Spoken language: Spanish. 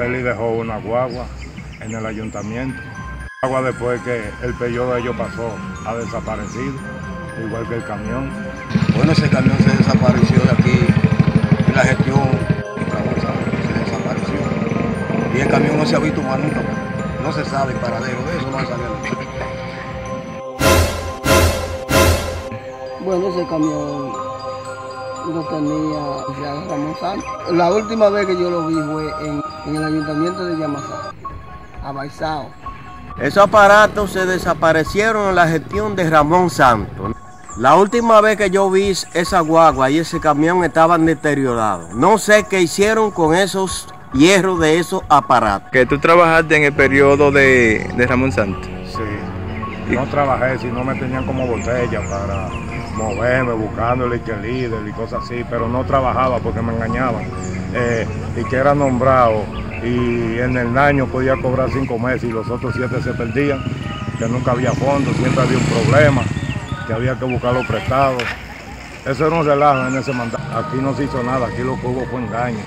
Félix dejó una guagua en el ayuntamiento. Agua después que el periodo de ellos pasó, ha desaparecido, igual que el camión. Bueno, ese camión se desapareció de aquí y la gestión se desapareció. Y el camión no se ha visto más nunca. No se sabe el paradero de eso, no sabe Bueno, ese camión lo tenía La última vez que yo lo vi fue en, en el ayuntamiento de Yamasá, a Baizao. Esos aparatos se desaparecieron en la gestión de Ramón Santos. La última vez que yo vi esa guagua y ese camión estaban deteriorados. No sé qué hicieron con esos hierros de esos aparatos. Que tú trabajaste en el periodo de, de Ramón Santos. Sí. No trabajé, sino me tenían como botella para moverme, buscando el que líder y cosas así, pero no trabajaba porque me engañaban. Eh, y que era nombrado y en el año podía cobrar cinco meses y los otros siete se perdían, que nunca había fondos, siempre había un problema, que había que buscarlo prestado. Eso era un relajo en ese mandato. Aquí no se hizo nada, aquí lo que hubo fue engaño.